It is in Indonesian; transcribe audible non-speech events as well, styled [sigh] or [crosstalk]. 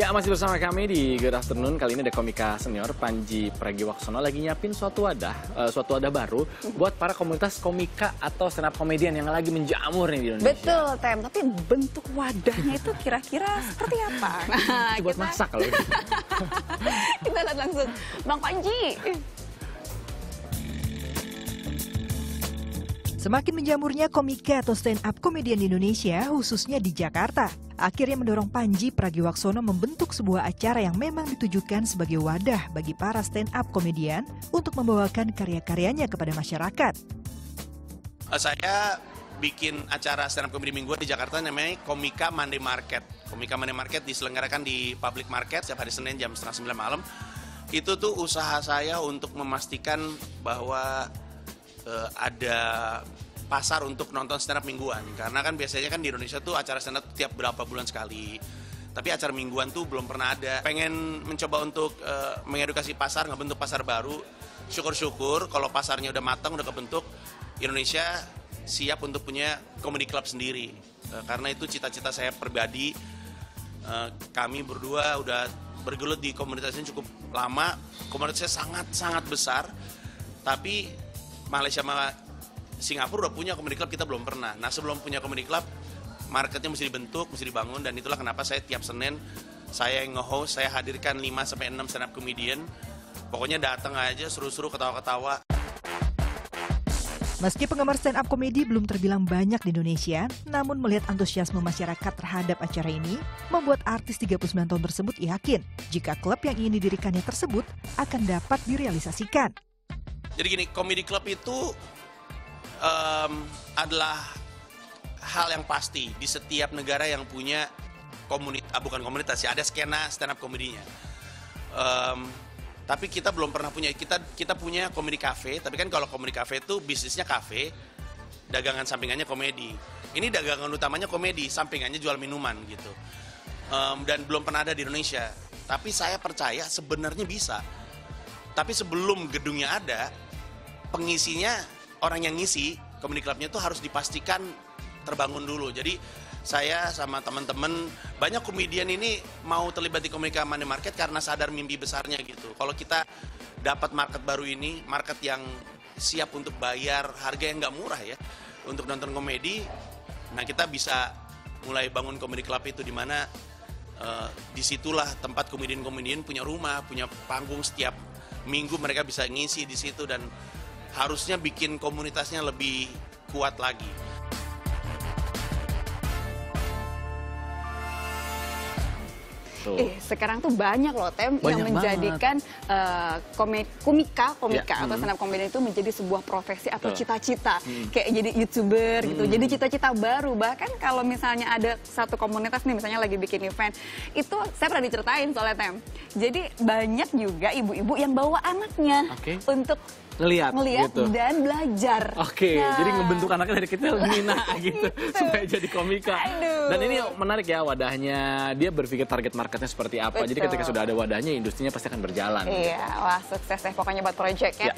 Ya, masih bersama kami di Good Afternoon. Kali ini ada komika senior Panji Pragiwaksono lagi nyiapin suatu wadah, uh, suatu wadah baru [laughs] buat para komunitas komika atau stand up komedian yang lagi menjamur nih di Indonesia. Betul, Tem. Tapi bentuk wadahnya itu kira-kira seperti apa? Nah, [laughs] buat kita, masak kalau gitu. [laughs] kita lihat langsung. Bang Panji. Semakin menjamurnya komika atau stand-up komedian di Indonesia, khususnya di Jakarta, akhirnya mendorong Panji Pragiwaksono membentuk sebuah acara yang memang ditujukan sebagai wadah bagi para stand-up komedian untuk membawakan karya-karyanya kepada masyarakat. Eh, Saya bikin acara stand up comedy mingguan di Jakarta namanya Komika Monday Market. Komika Monday Market diselenggarakan di public market setiap hari Senin jam setengah sembilan malam. Itu tuh usaha saya untuk memastikan bahwa eh, ada pasar untuk nonton stand up mingguan. Karena kan biasanya kan di Indonesia tuh acara stand up tiap berapa bulan sekali. Tapi acara mingguan tuh belum pernah ada. Pengen mencoba untuk eh, mengedukasi pasar, ngebentuk pasar baru. Syukur-syukur kalau pasarnya udah matang, udah kebentuk, Indonesia siap untuk punya comedy club sendiri. Eh, karena itu cita-cita saya pribadi. Eh, kami berdua udah bergelut di komunitas ini cukup lama. Komunitasnya sangat-sangat besar. Tapi Malaysia sama Singapura udah punya comedy club, kita belum pernah. Nah sebelum punya comedy club, marketnya mesti dibentuk, mesti dibangun. Dan itulah kenapa saya tiap Senin, saya yang nge-host, saya hadirkan 5-6 stand up comedian. Pokoknya datang aja, seru-seru, ketawa-ketawa. Meski penggemar stand-up komedi belum terbilang banyak di Indonesia, namun melihat antusiasme masyarakat terhadap acara ini, membuat artis 39 tahun tersebut yakin jika klub yang ingin didirikannya tersebut akan dapat direalisasikan. Jadi gini, comedy club itu em, adalah hal yang pasti di setiap negara yang punya komunitas, bukan komunitas ya, ada skena stand up komedinya. Em, tapi kita belum pernah punya, kita kita punya komedi cafe, tapi kan kalau komedi cafe itu bisnisnya cafe, dagangan sampingannya komedi. Ini dagangan utamanya komedi, sampingannya jual minuman gitu. Em, dan belum pernah ada di Indonesia. Tapi saya percaya sebenarnya bisa. Tapi sebelum gedungnya ada, pengisinya orang yang ngisi comedy clubnya itu harus dipastikan terbangun dulu. Jadi saya sama teman-teman banyak komedian ini mau terlibat di Komika Money Market karena sadar mimpi besarnya gitu. Kalau kita dapat market baru ini, market yang siap untuk bayar harga yang nggak murah ya untuk nonton komedi, nah kita bisa mulai bangun komedi club itu di mana eh, di situlah tempat komedian-komedian punya rumah, punya panggung setiap minggu mereka bisa ngisi di situ dan harusnya bikin komunitasnya lebih kuat lagi. Tuh. Eh, sekarang tuh banyak loh Tem yang Banyak menjadikan eh, kome- komika, komika Ya, atau hmm. stand up comedian itu menjadi sebuah profesi atau Betul. cita-cita. Hmm. Kayak jadi YouTuber gitu. Hmm. Jadi cita-cita baru. Bahkan kalau misalnya ada satu komunitas nih misalnya lagi bikin event, itu saya pernah diceritain soalnya Tem. Jadi banyak juga ibu-ibu yang bawa anaknya Oke. untuk Ngeliat gitu. dan belajar. Oke, Nah, jadi ngebentuk anaknya dari kecil Nina [laughs] gitu supaya jadi komika. Aduh. Dan ini menarik ya wadahnya. Dia berpikir target marketnya seperti apa. Jadi Betul. ketika sudah ada wadahnya, industrinya pasti akan berjalan. Iya, wah sukses deh pokoknya buat project ya. Ya.